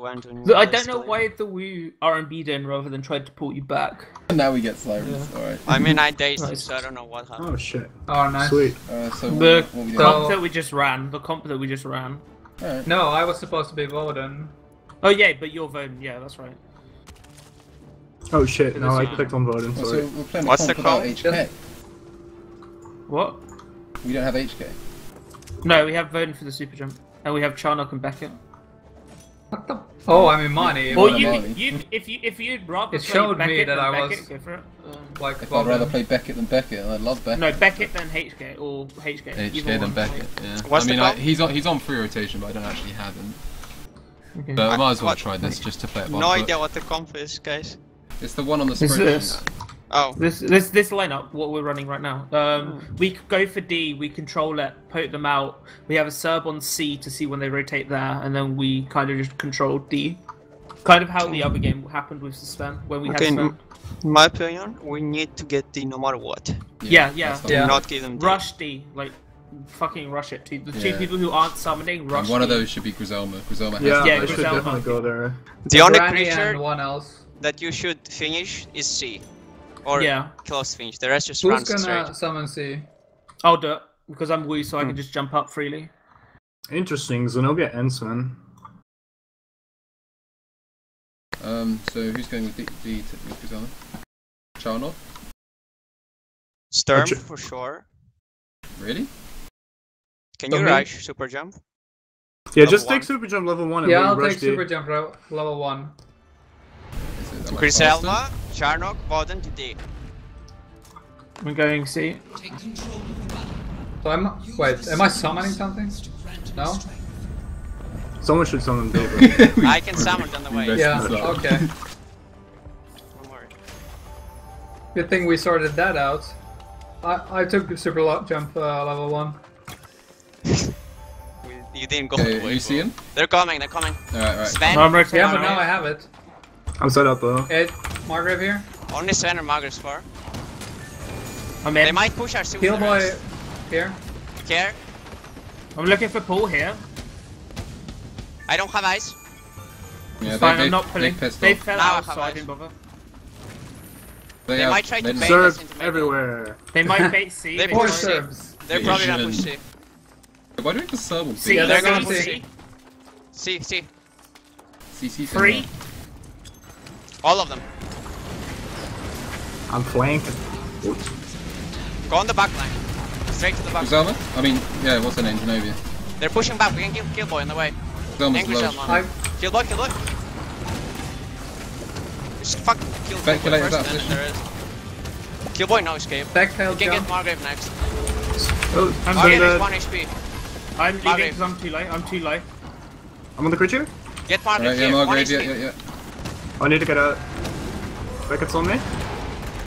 went to Look, I don't know why the Wu R&B in rather than tried to pull you back. Now we get sirens. Alright. I mean, I dazed him, Nice. so I don't know what happened. Oh shit. Oh, nice. Sweet. Uh, so The what, what we So- doing? comp that we just ran. The comp that we just ran. Alright. No, I was supposed to be Voden. Oh yeah, but you're Voden. Yeah, that's right. Oh shit. No, I clicked on Voden. Well, Sorry. so we're playing What's the comp? HK. What? We don't have HK. No, we have Voden for the super jump, and we have Charnok and Beckett. What the? Oh, I mean money. Or Well, you, Marley. you, if you, if you'd rather It play showed me Beckett that than I Beckett, was- go. Um, like If I'd rather play Beckett than Beckett, and I love Beckett. no, Beckett than HK or HK. HK than one. Beckett. Yeah. What's I mean, I, he's on he's on free rotation, but I don't actually have him. Okay. But I might as well try this just to play it. by No idea what the comp is, guys. It's the one on the This spreadsheet. is Oh, this this this lineup. What we're running right now. Um, we go for D. We control it, poke them out. We have a serb on C to see when they rotate there, and then we kind of just control D. Kind of how the other game happened with Suspend when we Okay, had. Suspend. in my opinion, we need to get D no matter what. Yeah, yeah. that's the Yeah. Not give them D. Rush D, like fucking rush it. To the two Yeah. people who aren't summoning, rush. And one of those should be Griselma. Griselma has Yeah, to Yeah, I play should definitely go there. The only creature one else. that you should finish is C. Or Yeah, close finish. The rest just Who's runs gonna straight. summon C? I'll do it because I'm Wu, so I Hmm. can just jump up freely. Interesting. Zenobia and Sven. Um, so who's going with D, D to with Griselma? Charnot? Sturm for sure. Really? Can For you me? rush super jump? Yeah, Level just one. take super jump level one and Yeah, we I'll rush take D. super jump level one. Is it that much Griselma, Charnok, Voden to D. I'm going C. So I'm wait. Am I summoning something? No. Someone should summon D. bro. I can summon on the way. Yeah. Okay. Don't worry. Good thing we sorted that out. I I took the super lo- jump uh, level one. You didn't go Okay, all the way, you see him? They're coming, they're coming. Alright, alright. Sven, I'm. Yeah, but now I have it. I'm set up though. It Margrave here. only Sven and Margaret's far. I'm in. They might push our super Killboy here. Care. I'm looking for Paul here. I don't have eyes. Yeah, It's fine, they, I'm not they, pulling. They They fell Now out, have so I didn't bother. They might try to they bait us into everywhere. They might bait C. They they Four push might- C. Serbs. They're Yeah, probably you gonna push C. Why do we have to serve on C. Yeah, they're gonna see. C, see. C, C. CC Three. All of them. I'm flanked. Go on the back line. Straight to the back. Griselma? I mean, yeah, what's her name? Zenobia. They're pushing back. We can kill Killboy on the way. Griselma's Thank low. Selma. Killboy, Killboy. Just fucking kill Killboy first, and then there is. Killboy no escape. backtail We can jump. get Margrave next. Oh, I'm I'm, Margrave is 1 HP. I'm leaving because I'm too low. I'm too low. I'm on the creature. Get Margrave Alright, yeah, here. 1 Margrave, yeah, HP. yeah, yeah. I need to get out. Beckett's on me.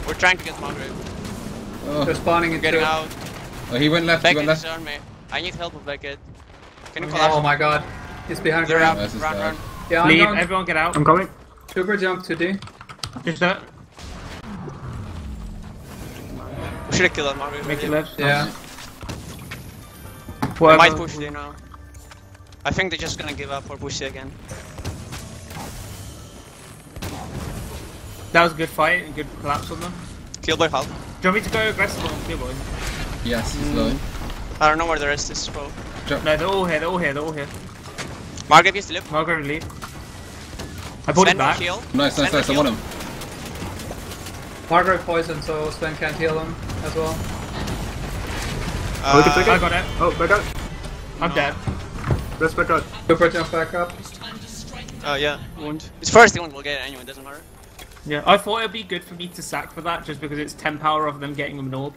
We're trying to get Margrave. Oh, They're spawning We're into. getting out. oh, he went left, he Beckett went left. on me. I need help with Beckett. Can you Okay. collapse? Oh my god. He's behind They're ground. out. This Run, run. Yeah, I'm Leave. going. Everyone get out. I'm coming. Super jump to D. Just that. We should have killed that Margrave. Make it left. Yeah. They Whatever. might push D now. I think they're just gonna give up or push D again. That was a good fight and good collapse on them. Killboy half. Do you want me to go aggressive on Killboy? Yes, he's Mm. low. I don't know where the rest is, bro. No, they're all here. They're all here. They're all here. Margrave used to live. Margaret and leave. I pulled Sven it back. heal. Nice, nice, Sven nice, I want him. Margrave poison, so Sven can't heal him as well. Oh, we can I Uh, got it. Oh, back out. I'm dead. Let's back out. Super jump back up. Oh yeah, wound. It's first wound, we'll get it anyway, doesn't matter. Yeah, I thought it'd be good for me to sack for that, just because it's 10 power of them getting an orb.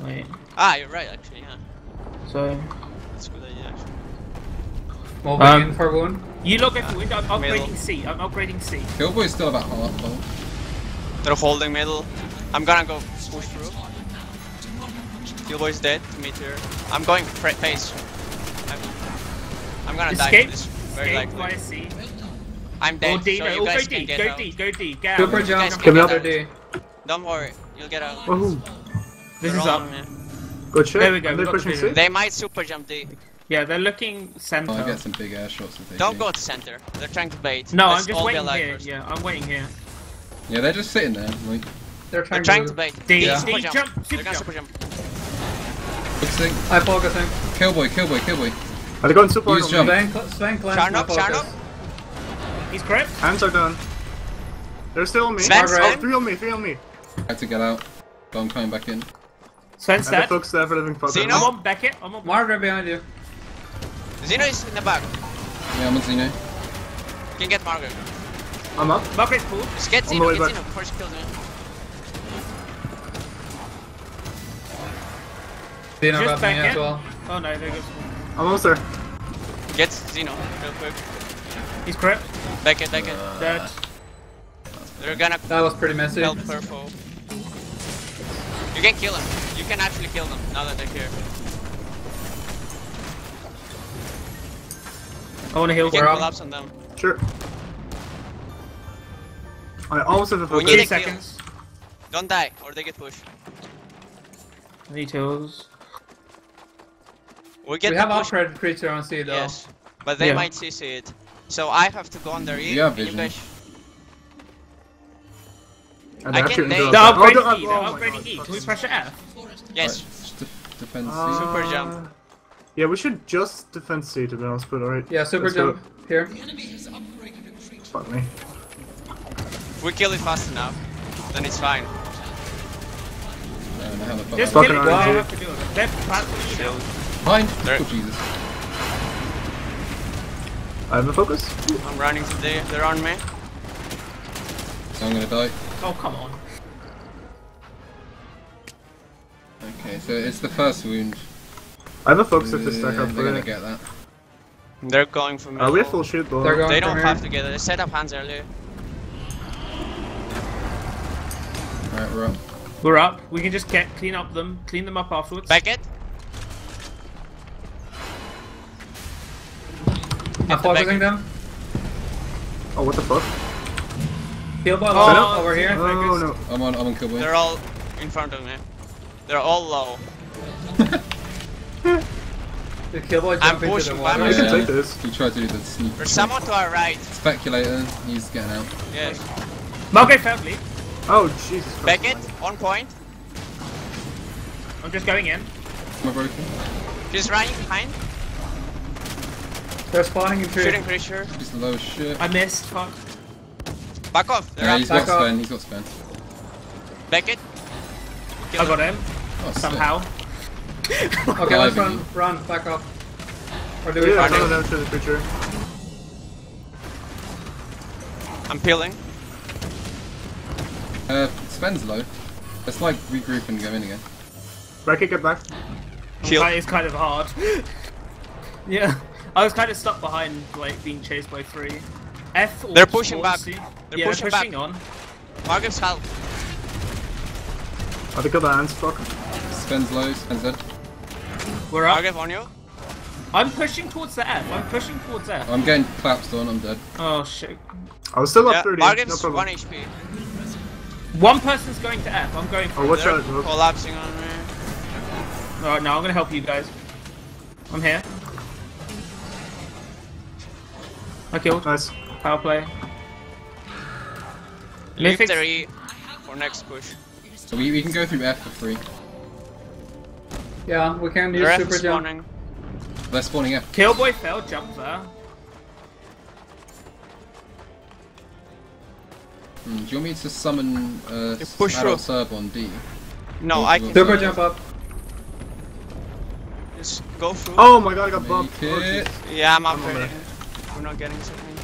Wait, Ah, you're right actually, yeah. so... That's a good idea actually. Moving Um, in for one. You look at the window, I'm Middle. upgrading C, I'm upgrading C. Killboy's still about half full. They're holding middle. I'm gonna go push through. Killboy's dead, Meteor. I'm going fra- face. I'm, I'm gonna die Escape, from this, very escape likely. Via C. I'm Or dead, oh, D, so oh, no, you guys go can D, get go out. D, go D, get out. Super jump. guys Give can me get other out. D. Don't worry, you'll get out. Woohoo. This They're is up. on me. Good shit. There we go, we they got pushing C? They might super jump D. Yeah, they're looking center. Oh, I get some big air shots if they Don't do. go to center. They're trying to bait. No, Let's I'm just waiting here. first. Yeah, I'm waiting here. Yeah, they're just sitting there. Like, They're They're trying, trying to, to bait. D, D, D, jump, jump. super They're gonna jump. super jump. focusing. I'm focusing. Killboy, killboy, killboy. Are they going super Use hard on me? jump. Sven, cl- Sven cleanse Charn He's correct. Hands are done. They're still on me. Sven, Oh, Sven. three on me, three on me. I had to get out. But I'm coming back in. Sven's And the dead. folks there for living fuck. Zeno? I'm on Beckett. I'm on. Margaret behind you. Zeno is in the back. Yeah, I'm on Zeno. You can get Margaret. I'm up. Margaret's pulled. Just get On Zeno, the get way Zeno back. before she kills me. Dino Just got me as well. Oh no, there goes. I'm almost there. Get Zeno real quick. He's correct. Back it, back it. Uh, Dead. They're gonna That was pretty messy. help purple. You can kill them. You can actually kill them now that they're here. I want to heal. You can We're up. collapse on them. Sure. I almost have a We focus. need Three kill. seconds. Don't die, or they get pushed. I need heals. We get we have push. upgrade creature on C though. Yes, but they Yeah. might CC it. So I have to go on their E. You have and you guys- And I they're can shooting nade. The us. Oh, E. The oh my upgraded God, E. Can we pressure F? Yes. Right, just def- defend C. Uh, Super jump. Yeah, we should just defend C to be honest, but alright. Yeah, super Let's do jump here. it. Fuck me. If We kill it fast enough, then it's fine. I don't know how the fuck Just kill it. Fucking Wow. RNG. have to do it. They're shield. Behind! There. Oh, Jesus. I have a focus. I'm running today. They're on me. So I'm gonna die. Oh come on. Okay, so it's the first wound. I have a focus if they stack Yeah, up They're gonna get that. They're going for me. Uh, we full shoot though. They're going They don't have to get it. They set up hands earlier. Alright, we're up. We're up. We can just get clean up them, clean them up afterwards. Back it. I'm focusing them. Oh, what the fuck? Heal ball Oh, over here. Oh no. I'm on, I'm on Killboy. They're all in front of me. They're all low. The killboy I'm into pushing the back. water. We can take this. He tried to do the sneak. There's someone to our right. Speculator, he's getting out. Yes. Margaret family. Oh Jesus Christ. Back. On point. I'm just going in. Am I broken? She's running behind. They're spawning in tree. Shooting creature. He's low as shit. I missed. Fuck. Back off. They're Yeah, up. he's got Back up. Sven, he's got Sven. Back it. Kill I got him Oh, somehow. Okay, let's Diving. run. Run. Back off. Or do we Yeah, find follow it? them to the creature. I'm peeling. Uh, Sven's low. Let's like regroup and go in again. Bracket, get back. Kill. It's kind of hard. yeah. I was kind of stuck behind, like, being chased by three. F or They're pushing back. They're yeah, pushing pushing back. on. Margaret's help. I think of the hands, fuck. Sven's low, Sven's dead. We're up. Margaret on you. I'm pushing towards the F. I'm pushing towards the F. I'm getting collapsed on, I'm dead. Oh shit. I was still up Yeah, 30. No Margaret's problem. 1 HP. One person's going to F. I'm going for Oh, watch out. Collapsing on me. Alright, now I'm gonna help you guys. I'm here. I killed. Nice. Power play. Leave Mythics- the E for next push. So we, we can go through F for free. Yeah, we can The use ref super is jump. spawning. They're spawning F. Killboy fell, jump there. Hmm, do you want me to summon uh, You push adult through. Serb on D? No, I can Super jump up. just go through. Oh my god, I got bumped. Make Oh, Yeah, I'm I'm on upgrading. We're not getting something.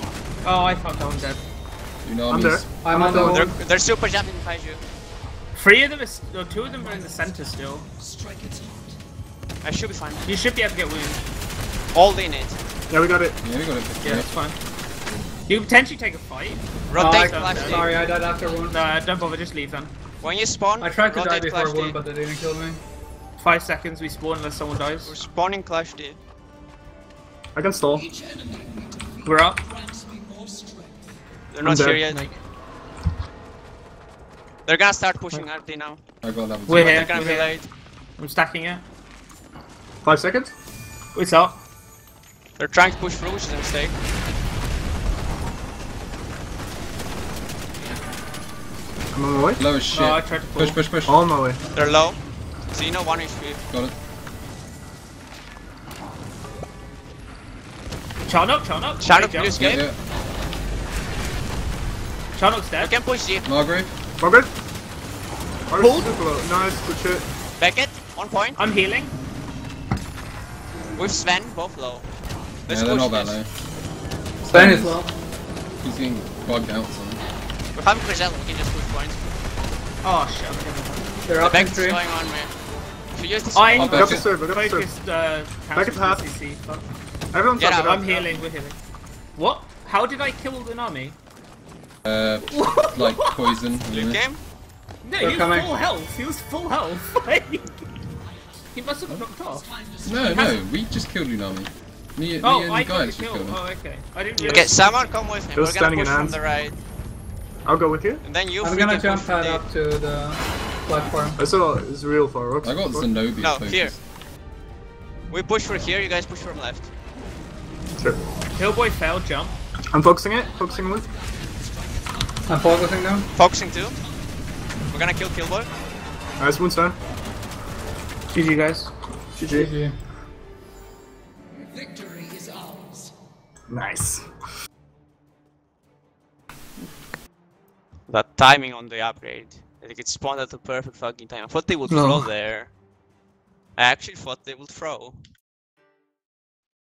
Oh, I fucked, I'm dead. You know I'm what I there. mean? I'm on the They're, wall. they're super jumping behind you. Three of them is, or two of them are in the center still. Strike its heart. I should be fine. You should be able to get wounds. All in it. Yeah, we got it. Yeah, we got it. Yeah, it's fine. You can potentially take a fight. Oh, Rotate I- clash D. sorry, I died after wound. No, don't bother, just leave then. When you spawn, I tried to die rotate before clash wound, D. but they didn't kill me. Five seconds, we spawn unless someone dies. We're spawning clash D. I can stall. We're up. They're not dead. here yet. They're gonna start pushing RD now. I got level We're here. They're gonna we're be here. late. I'm stacking it. Five seconds? It's up. They're trying to push through, which is a mistake. I'm on my way. Low as shit. No, I tried to pull. push, push, push. On my way. They're low. Xeno, 1 HP. Got it. Charnok, Charnok. Charnok, Great jump. please. Yeah, Okay. yeah. Charnok's You dead. can push Z. Margrave. Margaret. Margaret's Pulled. super. Nice, good shit. Beckett, 1 point. I'm healing. With Sven, both low. Let's yeah, they're push not that this. low. Sven is low. He's getting bugged out. Son. With having Grizel, we can just push points. Oh shit. I'm getting They're The up in Beckett's three. going on, man. If you use this, I I'll I back got the it. serve, I got the serve. focused. Uh, Back at half. CC. Fuck. Everyone's Get up, out, get up. I'm healing. We're healing. What? How did I kill the Nami? Uh, like poison. I Luke don't know. game. No, They're he was coming. full health. He was full health. he must have knocked off. No, no, we just killed Lunami. Me, Oh, me and I the guys killed just kill. killed him. Oh, okay. I didn't. Okay, someone come with me. Just We're gonna standing push in from hands. the right. I'll go with you. And then you I'm gonna jump push from pad the... up to the platform. I saw it's real far up. I got Zenobia No, focus. here. We push for here, you guys push from left. Sure. Hillboy failed jump. I'm focusing it. Focusing with. I'm focusing now. Focusing too. We're gonna kill Killboy. Nice, one, down. GG guys. GG. GG. Victory is ours. Nice. That timing on the upgrade. I think it spawned at the perfect fucking time. I thought they would No. throw there. I actually thought they would throw.